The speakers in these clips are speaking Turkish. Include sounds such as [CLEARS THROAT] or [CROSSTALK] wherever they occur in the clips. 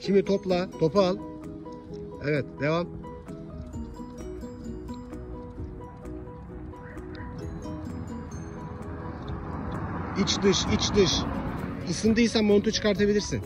Şimdi topla. Topu al. Evet devam. İç dış iç dış. Isındıysan montu çıkartabilirsin.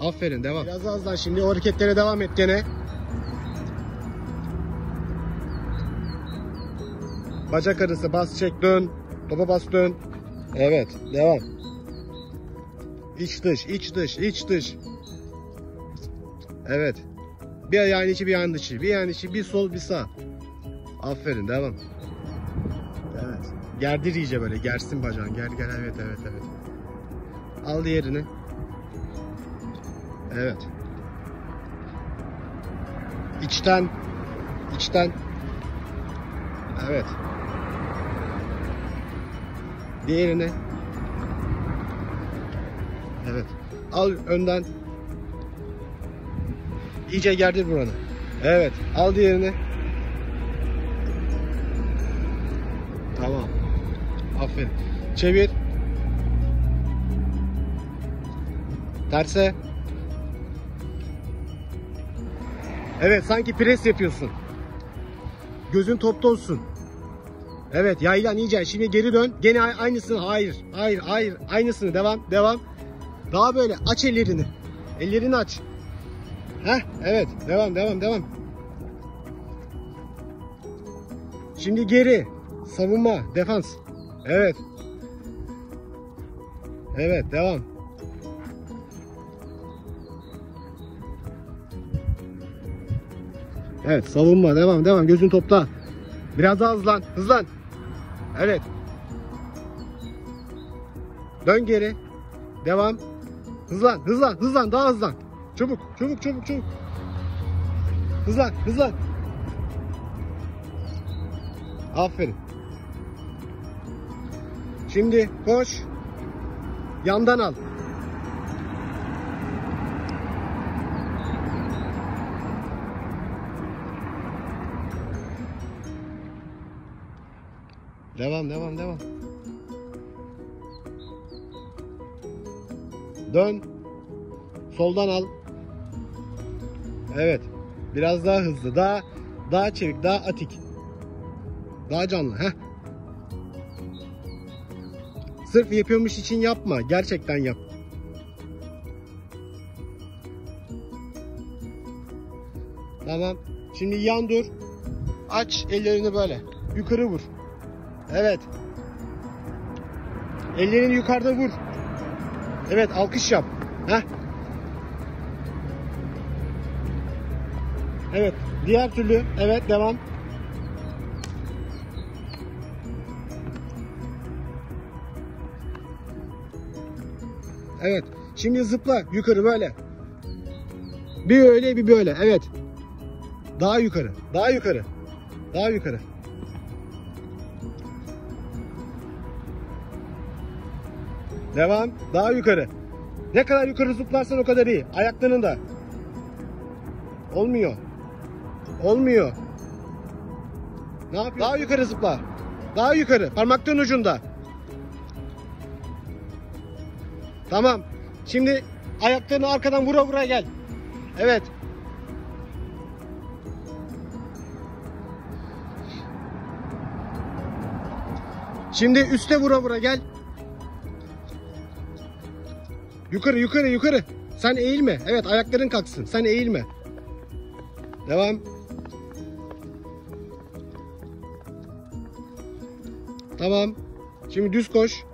Aferin devam. Biraz az daha şimdi o hareketlere devam et gene. Bacak arası bas çek dön. Topa bas dön. Evet devam. İç dış iç dış iç dış. Evet. Bir ayağın içi bir ayağın dışı. Bir ayağın içi bir sol bir sağ. Aferin devam. Evet. Gerdir iyice böyle gersin bacağın. Ger ger evet evet evet. Al diğerini. Evet. İçten. içten. Evet. Diğerini. Evet. Al önden. İyice gerdir buranı. Evet. Al diğerini. Tamam. Aferin. Çevir. Terse. Evet sanki pres yapıyorsun. Gözün topta olsun. Evet yaylan iyice. Şimdi geri dön. Gene aynısını. Hayır. Hayır. Hayır. Aynısını. Devam. Devam. Daha böyle. Aç ellerini. Ellerini aç. Heh. Evet. Devam. Devam. Devam. Şimdi geri. Savunma. Defans. Evet. Evet. Devam. Evet. Savunma. Devam. Devam. Gözün topta. Biraz daha hızlan. Hızlan. Evet. Dön geri. Devam. Hızlan. Hızlan. Hızlan. Daha hızlan. Çabuk. Çabuk. Çabuk. Çabuk. Hızlan. Hızlan. Aferin. Şimdi koş. Yandan al. Devam, devam, devam. Dön. Soldan al. Evet. Biraz daha hızlı, daha daha çevik, daha atik. Daha canlı, heh. Sırf yapıyormuş için yapma, gerçekten yap. Tamam. Şimdi yan dur. Aç ellerini böyle. Yukarı vur. Evet. Ellerini yukarıda vur. Evet alkış yap. Heh. Evet. Diğer türlü. Evet devam. Evet. Şimdi zıpla yukarı böyle. Bir öyle bir böyle. Evet. Daha yukarı. Daha yukarı. Daha yukarı. Devam. Daha yukarı. Ne kadar yukarı zıplarsan o kadar iyi. Ayaklarının da. Olmuyor. Olmuyor. Ne yapıyorsun? Daha yukarı zıpla. Daha yukarı. Parmakların ucunda. Tamam. Şimdi ayaklarını arkadan vura vura gel. Evet. Şimdi üste vura vura gel. Yukarı yukarı yukarı. Sen eğilme. Evet ayakların kalksın. Sen eğilme. Devam. Tamam. Şimdi düz koş.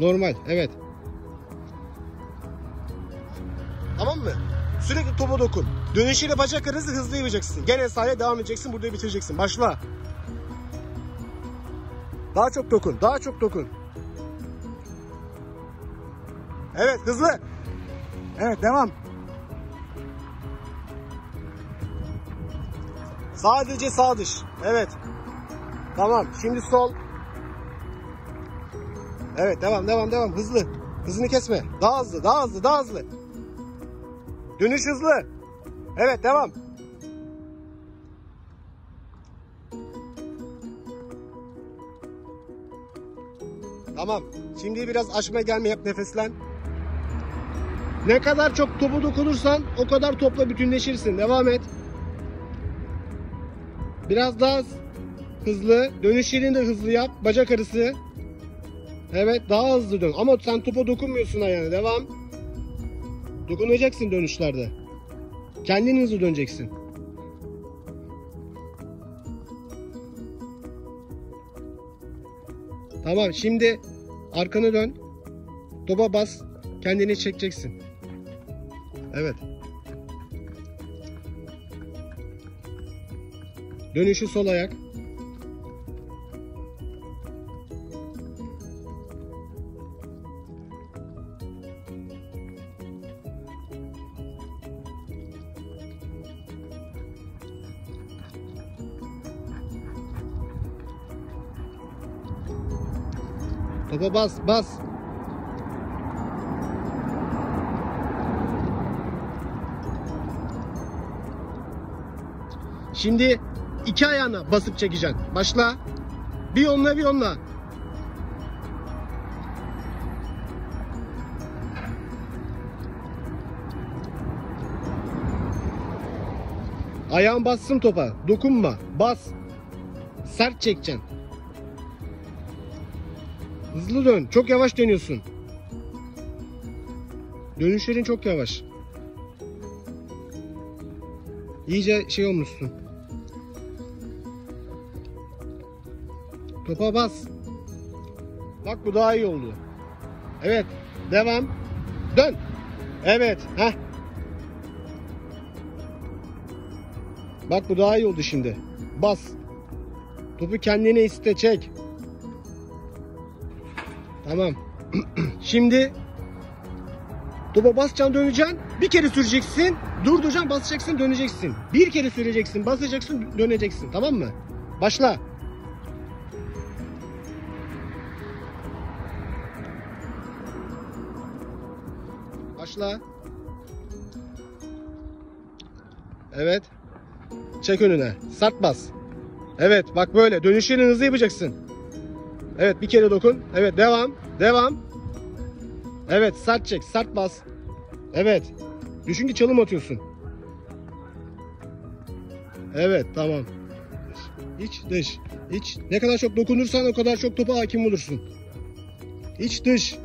Normal. Evet. Tamam mı? Sürekli topa dokun. Dönüşüyle bacak hızlı yapacaksın. Gene sahaya devam edeceksin. Burada bitireceksin. Başla. Daha çok dokun. Daha çok dokun. Evet hızlı. Evet devam. Sadece sağ dış. Evet. Tamam. Şimdi sol. Evet devam devam devam. Hızlı. Hızını kesme. Daha hızlı daha hızlı daha hızlı. Dönüş hızlı. Evet devam. Tamam. Şimdi biraz açma gelme yap nefeslen. Ne kadar çok topu dokunursan o kadar topla bütünleşirsin. Devam et. Biraz daha hızlı. Dönüşlerini de hızlı yap. Bacak arası. Evet daha hızlı dön. Ama sen topa dokunmuyorsun ayağına. Devam. Dokunacaksın dönüşlerde. Kendin hızlı döneceksin. Tamam şimdi arkanı dön. Topa bas. Kendini çekeceksin. Evet. Dönüşü sol ayak. Topa bas, bas. Şimdi iki ayağına basıp çekeceksin. Başla. Bir onunla bir onunla. Ayağın bassın topa. Dokunma. Bas. Sert çekeceksin. Hızlı dön. Çok yavaş dönüyorsun. Dönüşlerin çok yavaş. İyice şey olmuşsun. Topa bas. Bak bu daha iyi oldu. Evet. Devam. Dön. Evet. Heh. Bak bu daha iyi oldu şimdi. Bas. Topu kendine iste çek. Tamam. [CLEARS THROAT] Şimdi topa basacaksın döneceksin. Bir kere süreceksin. Durduracaksın basacaksın döneceksin. Bir kere süreceksin basacaksın döneceksin. Tamam mı? Başla. Başla. Evet. Çek önüne. Sert bas. Evet bak böyle. Dönüşlerini hızlı yapacaksın. Evet bir kere dokun. Evet devam. Devam. Evet sert çek. Sert bas. Evet. Düşün ki çalım atıyorsun. Evet tamam. İç dış. İç. Ne kadar çok dokunursan o kadar çok topa hakim olursun. İç dış.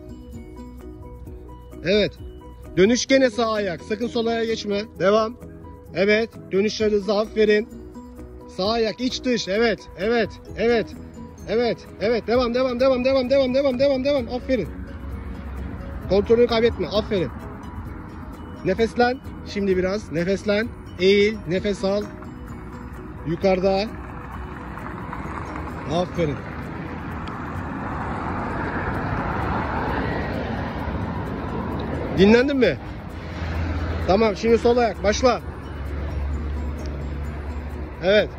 Evet. Dönüş gene sağ ayak. Sakın sol ayağa geçme. Devam. Evet. Dönüşler hızlı aferin. Sağ ayak iç dış. Evet. Evet. Evet. Evet. Evet. Devam devam devam devam devam devam devam devam. Aferin. Kontrolünü kaybetme. Aferin. Nefeslen. Şimdi biraz. Nefeslen. Eğil. Nefes al. Yukarıda. Aferin. Dinlendin mi? Tamam şimdi sol ayak başla. Evet.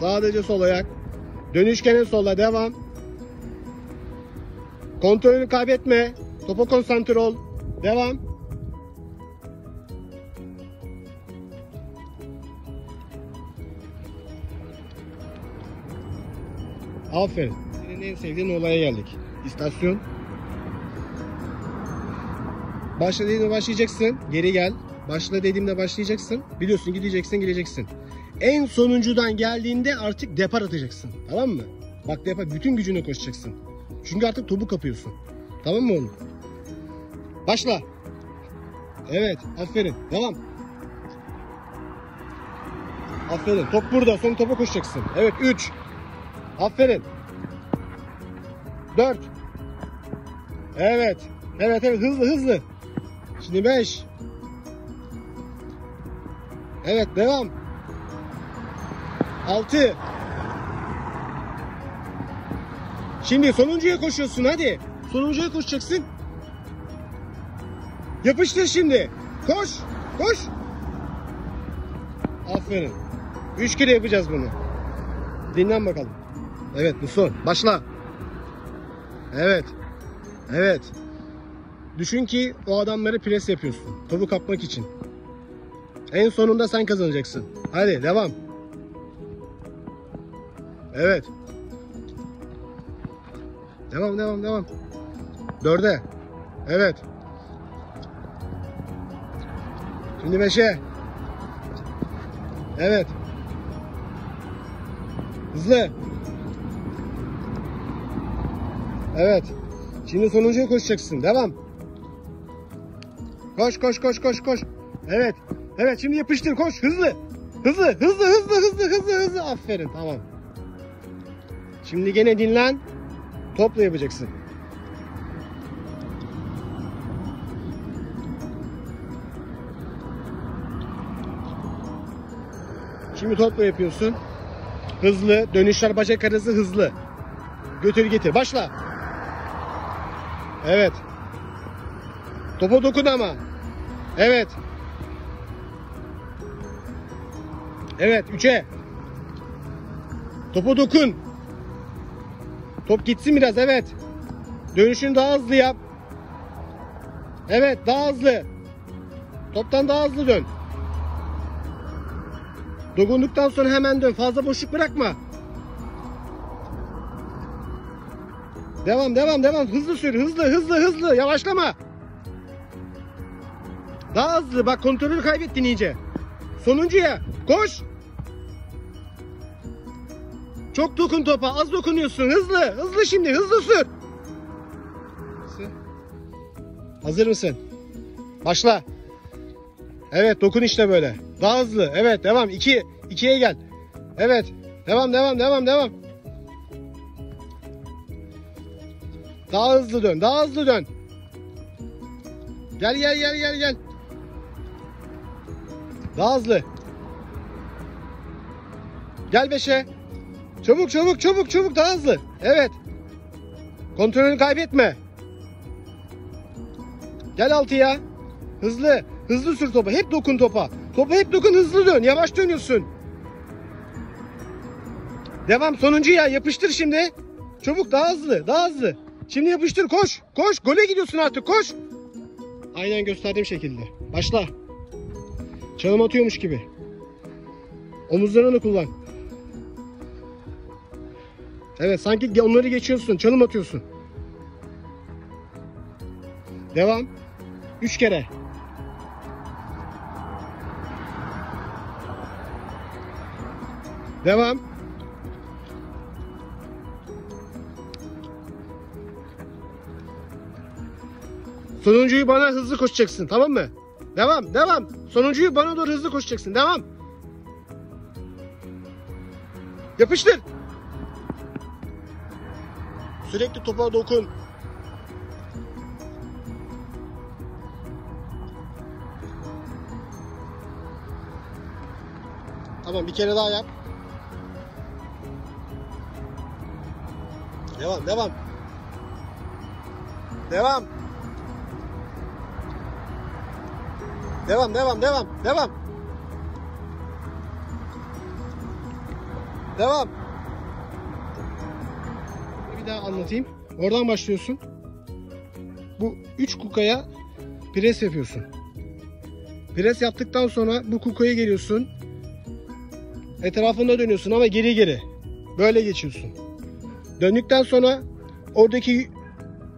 Sadece sol ayak. Dönüşkenin sola devam. Kontrolünü kaybetme. Topa konsantre ol. Devam. Aferin. Senin en sevdiğin olaya geldik. İstasyon. Başla dediğimde başlayacaksın. Geri gel. Başla dediğimde başlayacaksın. Biliyorsun gideceksin gideceksin. En sonuncudan geldiğinde artık depar atacaksın. Tamam mı? Bak depar bütün gücüne koşacaksın. Çünkü artık topu kapıyorsun. Tamam mı oğlum? Başla. Evet. Aferin. Devam. Aferin. Top burada. Son topa koşacaksın. Evet. 3. Aferin. 4. Evet. Evet evet hızlı hızlı. Şimdi 5. Evet devam. 6. Şimdi sonuncuya koşuyorsun hadi. Sonuncuya koşacaksın. Yapıştır şimdi. Koş. Koş. Aferin. 3 kere yapacağız bunu. Dinlen bakalım. Evet bu son. Başla. Evet. Evet. Düşün ki o adamları pres yapıyorsun. Topu kapmak için. En sonunda sen kazanacaksın. Hadi devam. Evet. Devam devam devam. Dörde. Evet. Şimdi meşe. Evet. Hızlı. Evet. Şimdi sonuncuya koşacaksın. Devam. Koş koş koş koş koş. Evet. Evet şimdi yapıştır koş hızlı. Hızlı hızlı hızlı hızlı hızlı hızlı. Aferin tamam. Şimdi gene dinlen. Topla yapacaksın. Şimdi topla yapıyorsun. Hızlı. Dönüşler bacak arası hızlı. Götür getir. Başla. Evet. Topa dokun ama. Evet. Evet. Üçe. Topa dokun. Top gitsin biraz. Evet. Dönüşünü daha hızlı yap. Evet. Daha hızlı. Toptan daha hızlı dön. Dokunduktan sonra hemen dön. Fazla boşluk bırakma. Devam devam devam. Hızlı sür. Hızlı hızlı hızlı. Yavaşlama. Daha hızlı. Bak kontrolü kaybettin iyice. Sonuncuya. Koş. Çok dokun topa. Az dokunuyorsun. Hızlı. Hızlı şimdi. Hızlı sür. Hazır mısın? Başla. Evet dokun işte böyle. Daha hızlı. Evet devam. 2. 2'ye gel. Evet. Devam devam devam devam. Daha hızlı dön. Daha hızlı dön. Gel gel gel gel gel. Daha hızlı. Gel beşe. Çabuk çabuk çabuk çabuk daha hızlı. Evet. Kontrolünü kaybetme. Gel altıya. Hızlı. Hızlı sür topa. Hep dokun topa. Topa hep dokun hızlı dön. Yavaş dönüyorsun. Devam sonuncu ya. Yapıştır şimdi. Çabuk daha hızlı. Daha hızlı. Şimdi yapıştır koş. Koş. Gole gidiyorsun artık koş. Aynen gösterdiğim şekilde. Başla. Çalım atıyormuş gibi. Omuzlarını kullan. Evet sanki onları geçiyorsun. Çalım atıyorsun. Devam. Üç kere. Devam. Sonuncuyu bana hızlı koşacaksın tamam mı? Devam devam. Sonuncuyu bana doğru hızlı koşacaksın. Devam. Yapıştır. Sürekli topa dokun. Tamam bir kere daha yap. Devam devam. Devam. Devam devam devam devam. Devam. Bir daha anlatayım. Oradan başlıyorsun. Bu üç kukaya pres yapıyorsun. Pres yaptıktan sonra bu kukaya geliyorsun. Etrafında dönüyorsun ama geri geri. Böyle geçiyorsun. Döndükten sonra oradaki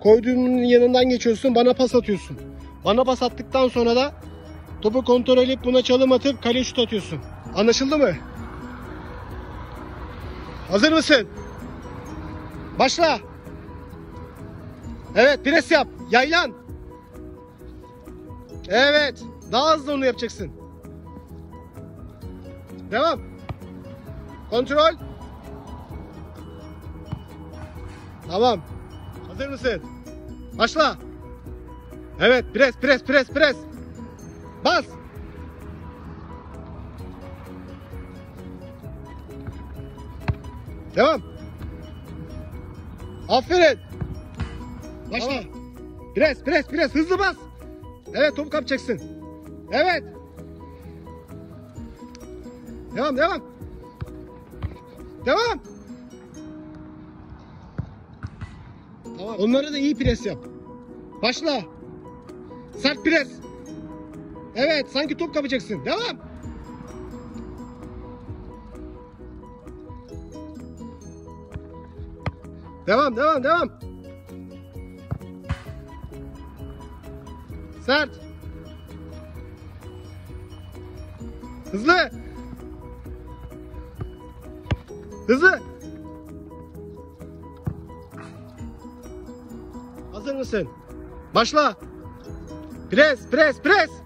koyduğunun yanından geçiyorsun. Bana pas atıyorsun. Bana pas attıktan sonra da topu kontrol edip buna çalım atıp kale şut atıyorsun. Anlaşıldı mı? Hazır mısın? Başla. Evet pres yap. Yaylan. Evet. Daha hızlı onu yapacaksın. Devam. Kontrol. Tamam. Hazır mısın? Başla. Evet pres pres pres pres. Bas. Devam. Aferin. Başla. Pres pres pres hızlı bas. Evet topu kapacaksın. Evet. Devam devam. Devam. Tamam. Onlara da iyi pres yap. Başla. Sert pres. Evet sanki top kapacaksın. Devam. Devam devam devam. Sert. Hızlı. Hızlı. Hazır mısın? Başla. Pres, pres, pres.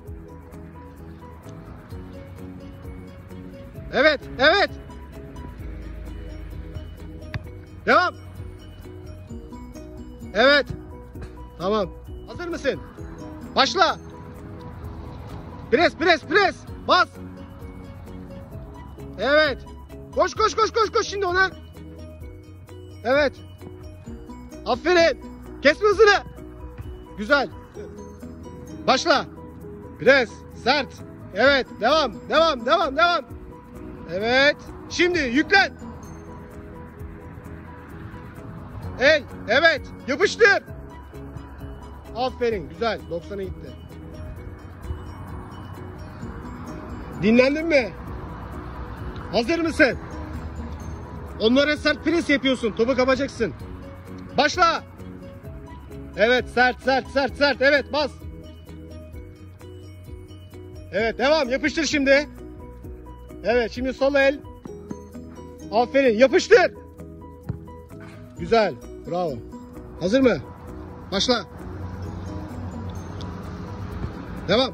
Evet, evet. Devam. Evet. Tamam. Hazır mısın? Başla. Pres, pres, pres. Bas. Evet. Koş, koş, koş, koş, koş şimdi ona. Evet. Aferin. Kesme hızını. Güzel. Başla. Pres, sert. Evet, devam, devam, devam, devam. Evet. Şimdi yüklen. El, evet. Yapıştır. Aferin, güzel. 90'a gitti. Dinlendin mi? Hazır mısın? Onlara sert pres yapıyorsun. Topu kapacaksın. Başla. Evet, sert, sert, sert, sert. Evet, bas. Evet, devam. Yapıştır şimdi. Evet, şimdi sol el. Aferin. Yapıştır. Güzel. Bravo. Hazır mı? Başla. Devam.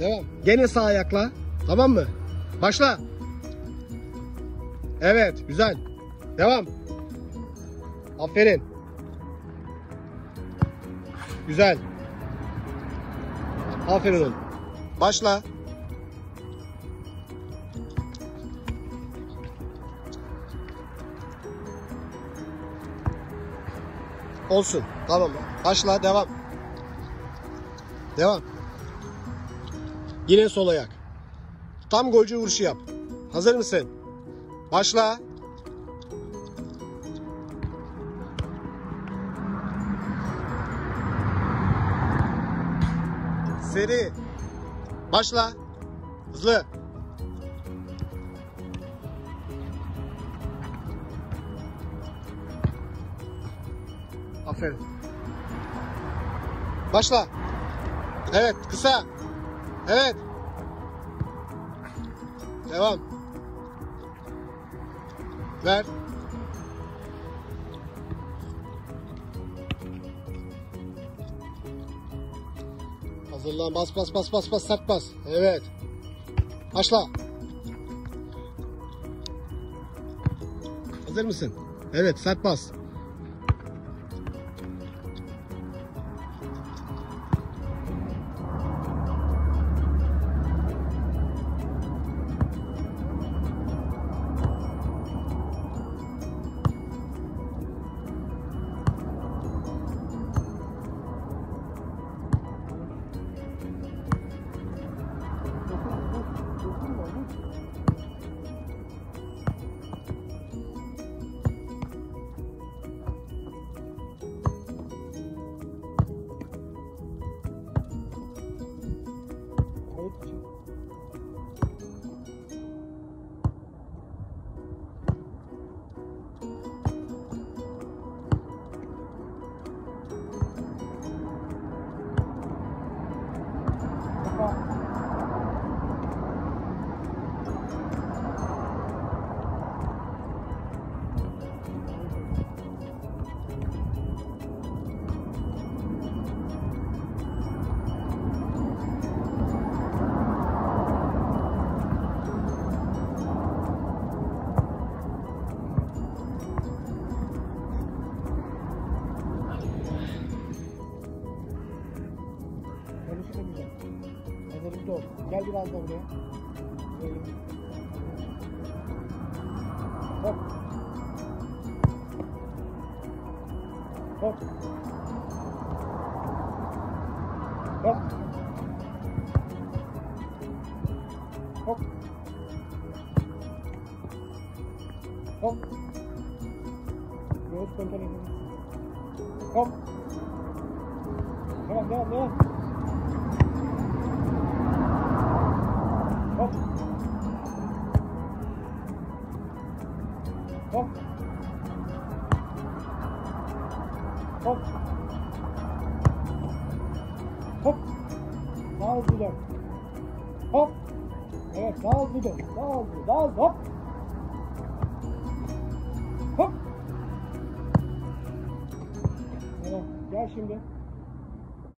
Devam. Gene sağ ayakla. Tamam mı? Başla. Evet, güzel. Devam. Aferin. Güzel. Aferin oğlum. Başla. Olsun. Tamam. Başla. Devam. Devam. Yine sol ayak. Tam golcü vuruşu yap. Hazır mısın? Başla. Seri. Başla. Hızlı. Aferin. Başla. Evet, kısa. Evet. Devam. Ver. Hazırlan. Bas bas bas bas bas sert bas. Evet. Başla. Hazır mısın? Evet sert bas. Ol. Gel biraz da buraya. Böyle. Hop. Hop. Hop. Hop. Hop. Göğüs kontrol edin. Hop. Devam, devam, devam. Hop. Hop. Hop. Hop. Hızlı dön. Hop. Evet dön. Daha hızlı. Daha hızlı. Hop. Hop. Tamam. Gel şimdi.